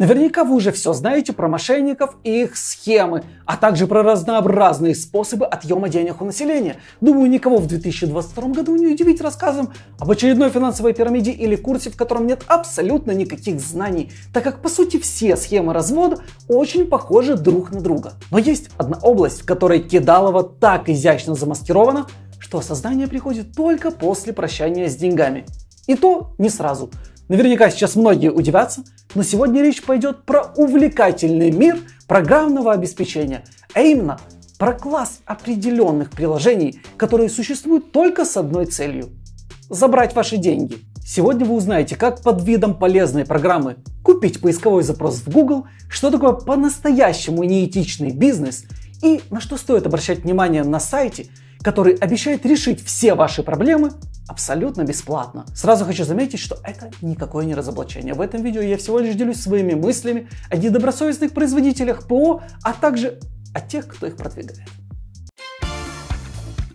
Наверняка вы уже все знаете про мошенников и их схемы, а также про разнообразные способы отъема денег у населения. Думаю, никого в 2022 году не удивить рассказом об очередной финансовой пирамиде или курсе, в котором нет абсолютно никаких знаний, так как по сути все схемы развода очень похожи друг на друга. Но есть одна область, в которой Кидалова так изящно замаскирована, что осознание приходит только после прощания с деньгами. И то не сразу. Наверняка сейчас многие удивятся, но сегодня речь пойдет про увлекательный мир программного обеспечения, а именно про класс определенных приложений, которые существуют только с одной целью – забрать ваши деньги. Сегодня вы узнаете, как под видом полезной программы купить поисковой запрос в Google, что такое по-настоящему неэтичный бизнес и на что стоит обращать внимание на сайте, который обещает решить все ваши проблемы абсолютно бесплатно. Сразу хочу заметить, что это никакое не разоблачение. В этом видео я всего лишь делюсь своими мыслями о недобросовестных производителях ПО, а также о тех, кто их продвигает.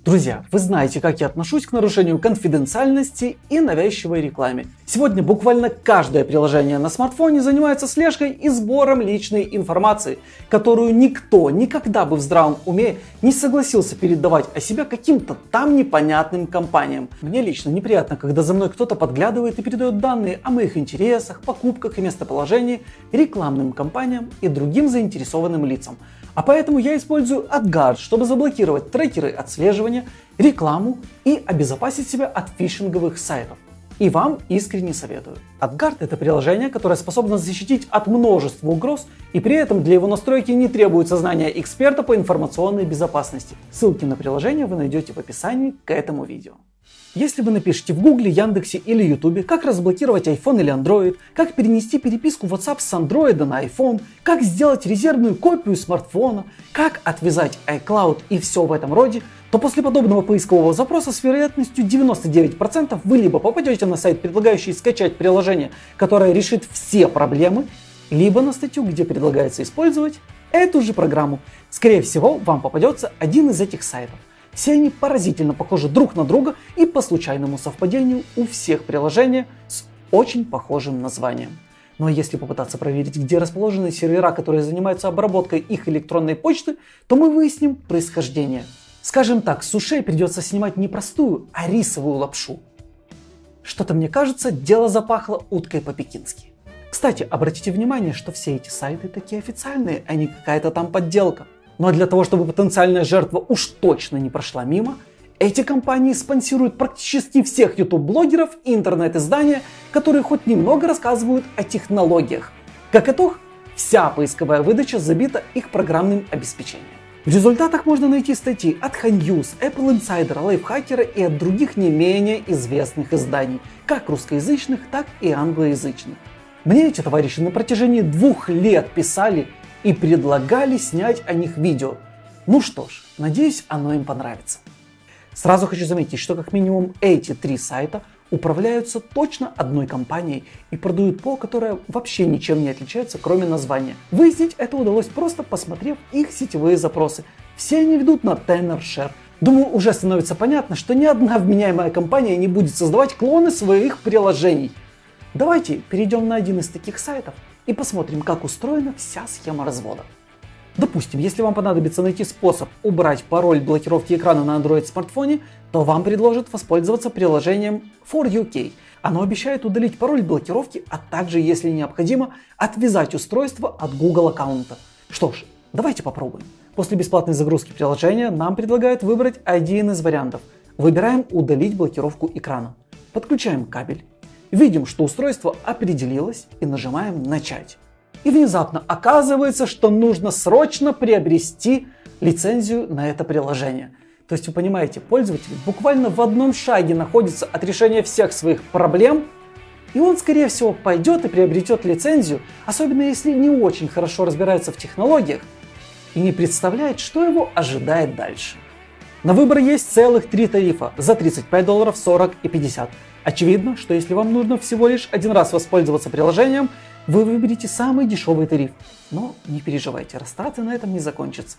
Друзья, вы знаете, как я отношусь к нарушению конфиденциальности и навязчивой рекламе. Сегодня буквально каждое приложение на смартфоне занимается слежкой и сбором личной информации, которую никто никогда бы в здравом уме не согласился передавать о себе каким-то там непонятным компаниям. Мне лично неприятно, когда за мной кто-то подглядывает и передает данные о моих интересах, покупках и местоположении рекламным компаниям и другим заинтересованным лицам. А поэтому я использую AdGuard, чтобы заблокировать трекеры отслеживания, рекламу и обезопасить себя от фишинговых сайтов. И вам искренне советую. AdGuard это приложение, которое способно защитить от множества угроз, и при этом для его настройки не требуется знания эксперта по информационной безопасности. Ссылки на приложение вы найдете в описании к этому видео. Если вы напишите в Гугле, Яндексе или Ютубе, как разблокировать iPhone или Android, как перенести переписку WhatsApp с Android на iPhone, как сделать резервную копию смартфона, как отвязать iCloud и все в этом роде, то после подобного поискового запроса с вероятностью 99% вы либо попадете на сайт, предлагающий скачать приложение, которое решит все проблемы, либо на статью, где предлагается использовать эту же программу. Скорее всего, вам попадется один из этих сайтов. Все они поразительно похожи друг на друга и по случайному совпадению у всех приложения с очень похожим названием. Но если попытаться проверить, где расположены сервера, которые занимаются обработкой их электронной почты, то мы выясним происхождение. Скажем так, с ушей придется снимать не простую, а рисовую лапшу. Что-то мне кажется, дело запахло уткой по-пекински. Кстати, обратите внимание, что все эти сайты такие официальные, а не какая-то там подделка. А для того, чтобы потенциальная жертва уж точно не прошла мимо, эти компании спонсируют практически всех YouTube-блогеров и интернет-издания, которые хоть немного рассказывают о технологиях. Как итог, вся поисковая выдача забита их программным обеспечением. В результатах можно найти статьи от HiNews, Apple Insider, Lifehacker и от других не менее известных изданий, как русскоязычных, так и англоязычных. Мне эти товарищи на протяжении двух лет писали и предлагали снять о них видео. Ну что ж, надеюсь, оно им понравится. Сразу хочу заметить, что как минимум эти три сайта управляются точно одной компанией и продают ПО, которая вообще ничем не отличается, кроме названия. Выяснить это удалось просто посмотрев их сетевые запросы. Все они ведут на Tenor Share. Думаю, уже становится понятно, что ни одна вменяемая компания не будет создавать клоны своих приложений. Давайте перейдем на один из таких сайтов и посмотрим, как устроена вся схема развода. Допустим, если вам понадобится найти способ убрать пароль блокировки экрана на Android смартфоне, то вам предложат воспользоваться приложением For UK. Оно обещает удалить пароль блокировки, а также, если необходимо, отвязать устройство от Google аккаунта. Что ж, давайте попробуем. После бесплатной загрузки приложения нам предлагают выбрать один из вариантов. Выбираем удалить блокировку экрана. Подключаем кабель Видим, что устройство определилось и нажимаем «Начать». И внезапно оказывается, что нужно срочно приобрести лицензию на это приложение. То есть вы понимаете, пользователь буквально в одном шаге находится от решения всех своих проблем, и он, скорее всего, пойдет и приобретет лицензию, особенно если не очень хорошо разбирается в технологиях и не представляет, что его ожидает дальше. На выбор есть целых три тарифа за 35 долларов, 40 и 50. Очевидно, что если вам нужно всего лишь один раз воспользоваться приложением, вы выберете самый дешевый тариф. Но не переживайте, растраты на этом не закончатся.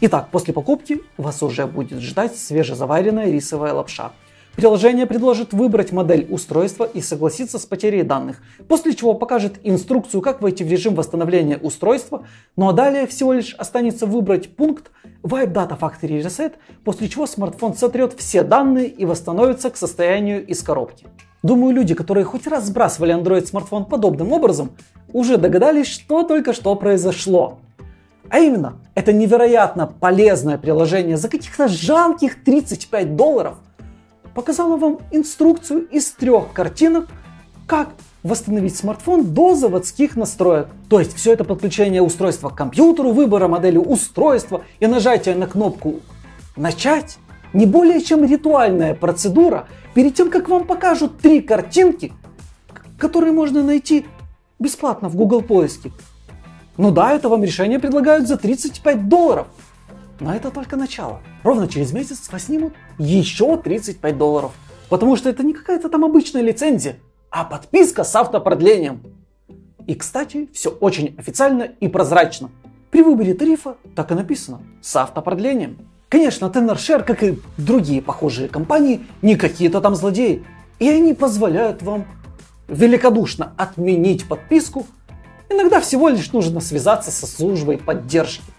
Итак, после покупки вас уже будет ждать свежезаваренная рисовая лапша. Приложение предложит выбрать модель устройства и согласиться с потерей данных, после чего покажет инструкцию, как войти в режим восстановления устройства, ну а далее всего лишь останется выбрать пункт Wipe Data Factory Reset, после чего смартфон сотрет все данные и восстановится к состоянию из коробки. Думаю, люди, которые хоть раз сбрасывали Android смартфон подобным образом, уже догадались, что только что произошло. А именно, это невероятно полезное приложение за каких-то жалких 35 долларов показала вам инструкцию из трех картинок, как восстановить смартфон до заводских настроек. То есть все это подключение устройства к компьютеру, выбора модели устройства и нажатие на кнопку «Начать» не более чем ритуальная процедура перед тем, как вам покажут три картинки, которые можно найти бесплатно в Google поиске. Ну да, это вам решение предлагают за 35 долларов. Но это только начало. Ровно через месяц вас снимут еще 35 долларов. Потому что это не какая-то там обычная лицензия, а подписка с автопродлением. И, кстати, все очень официально и прозрачно. При выборе тарифа так и написано с автопродлением. Конечно, TenorShare, как и другие похожие компании, не какие-то там злодеи. И они позволяют вам великодушно отменить подписку. Иногда всего лишь нужно связаться со службой поддержки.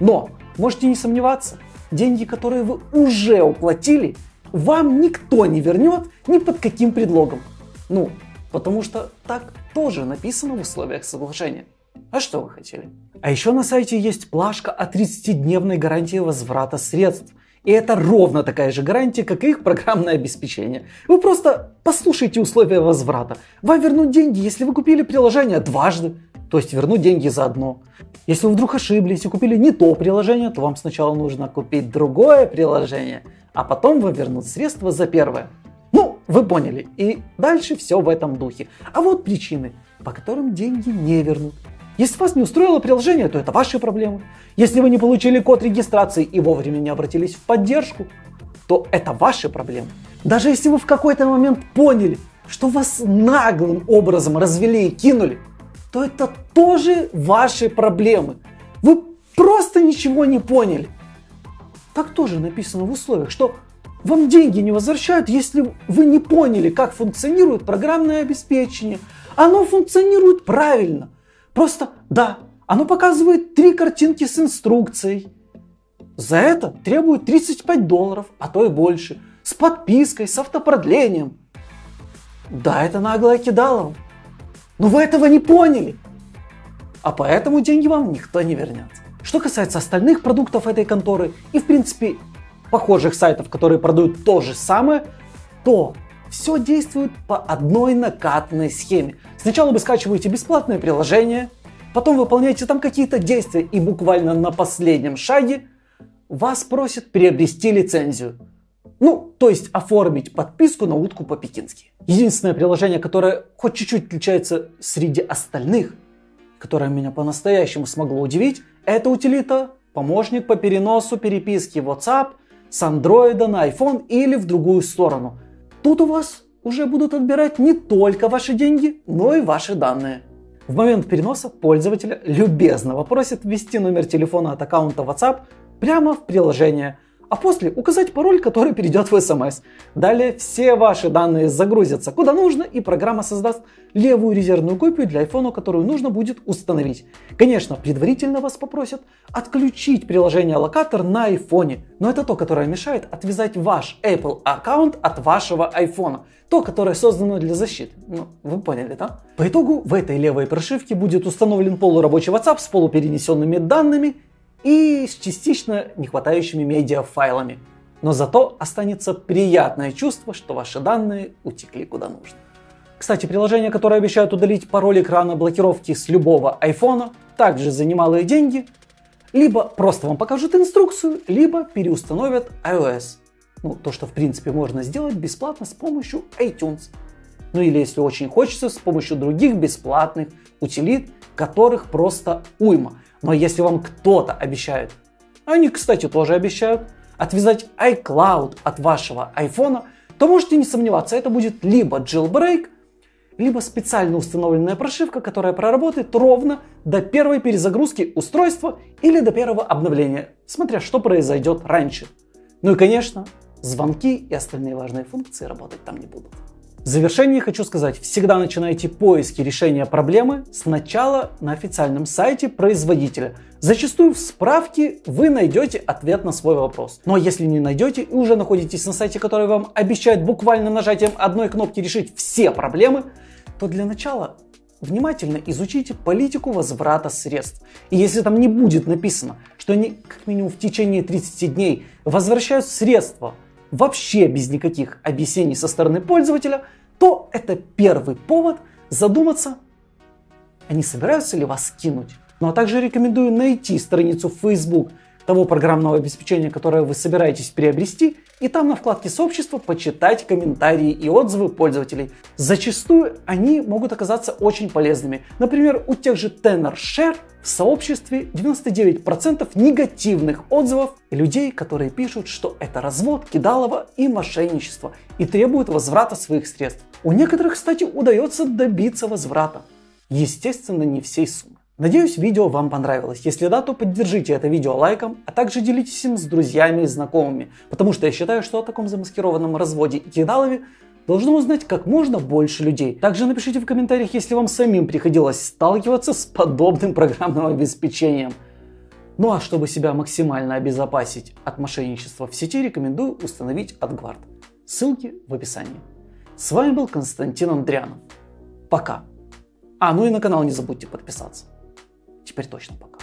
Но можете не сомневаться, деньги, которые вы уже уплатили, вам никто не вернет ни под каким предлогом. Ну, потому что так тоже написано в условиях соглашения. А что вы хотели? А еще на сайте есть плашка о 30-дневной гарантии возврата средств. И это ровно такая же гарантия, как и их программное обеспечение. Вы просто послушайте условия возврата. Вам вернут деньги, если вы купили приложение дважды, то есть вернуть деньги заодно. Если вы вдруг ошиблись и купили не то приложение, то вам сначала нужно купить другое приложение, а потом вы вернут средства за первое. Ну, вы поняли. И дальше все в этом духе. А вот причины, по которым деньги не вернут. Если вас не устроило приложение, то это ваши проблемы. Если вы не получили код регистрации и вовремя не обратились в поддержку, то это ваши проблемы. Даже если вы в какой-то момент поняли, что вас наглым образом развели и кинули, то это тоже ваши проблемы. Вы просто ничего не поняли. Так тоже написано в условиях, что вам деньги не возвращают, если вы не поняли, как функционирует программное обеспечение. Оно функционирует правильно. Просто, да, оно показывает три картинки с инструкцией. За это требует 35 долларов, а то и больше. С подпиской, с автопродлением. Да, это наглое кидалово. Но вы этого не поняли. А поэтому деньги вам никто не вернет. Что касается остальных продуктов этой конторы и в принципе похожих сайтов, которые продают то же самое, то все действует по одной накатанной схеме. Сначала вы скачиваете бесплатное приложение, потом выполняете там какие-то действия и буквально на последнем шаге вас просят приобрести лицензию. Ну, то есть оформить подписку на утку по-пекински. Единственное приложение, которое хоть чуть-чуть отличается среди остальных, которое меня по-настоящему смогло удивить, это утилита помощник по переносу переписки WhatsApp с Android на iPhone или в другую сторону. Тут у вас уже будут отбирать не только ваши деньги, но и ваши данные. В момент переноса пользователя любезно попросит ввести номер телефона от аккаунта WhatsApp прямо в приложение – а после указать пароль, который перейдет в смс. Далее все ваши данные загрузятся куда нужно и программа создаст левую резервную копию для iPhone, которую нужно будет установить. Конечно, предварительно вас попросят отключить приложение локатор на iPhone, но это то, которое мешает отвязать ваш Apple аккаунт от вашего iPhone. То, которое создано для защиты. Ну, вы поняли, да? По итогу в этой левой прошивке будет установлен полурабочий WhatsApp с полуперенесенными данными и с частично не хватающими медиафайлами. Но зато останется приятное чувство, что ваши данные утекли куда нужно. Кстати, приложения, которые обещают удалить пароль экрана блокировки с любого айфона, также за немалые деньги, либо просто вам покажут инструкцию, либо переустановят iOS. Ну, то, что в принципе можно сделать бесплатно с помощью iTunes. Ну или если очень хочется, с помощью других бесплатных утилит, которых просто уйма. Но если вам кто-то обещает, они, кстати, тоже обещают, отвязать iCloud от вашего iPhone, то можете не сомневаться, это будет либо jailbreak, либо специально установленная прошивка, которая проработает ровно до первой перезагрузки устройства или до первого обновления, смотря что произойдет раньше. Ну и конечно, звонки и остальные важные функции работать там не будут. В завершение хочу сказать, всегда начинайте поиски решения проблемы сначала на официальном сайте производителя. Зачастую в справке вы найдете ответ на свой вопрос. Но если не найдете и уже находитесь на сайте, который вам обещает буквально нажатием одной кнопки решить все проблемы, то для начала внимательно изучите политику возврата средств. И если там не будет написано, что они как минимум в течение 30 дней возвращают средства вообще без никаких объяснений со стороны пользователя, то это первый повод задуматься, а не собираются ли вас кинуть. Ну а также рекомендую найти страницу в Facebook того программного обеспечения, которое вы собираетесь приобрести, и там на вкладке сообщества почитать комментарии и отзывы пользователей. Зачастую они могут оказаться очень полезными. Например, у тех же Tenor Share в сообществе 99% негативных отзывов людей, которые пишут, что это развод, кидалово и мошенничество и требуют возврата своих средств. У некоторых, кстати, удается добиться возврата. Естественно, не всей суммы. Надеюсь, видео вам понравилось. Если да, то поддержите это видео лайком, а также делитесь им с друзьями и знакомыми, потому что я считаю, что о таком замаскированном разводе и кидалове должно узнать как можно больше людей. Также напишите в комментариях, если вам самим приходилось сталкиваться с подобным программным обеспечением. Ну а чтобы себя максимально обезопасить от мошенничества в сети, рекомендую установить AdGuard. Ссылки в описании. С вами был Константин Андрянов. Пока. А, ну и на канал не забудьте подписаться. Теперь точно пока.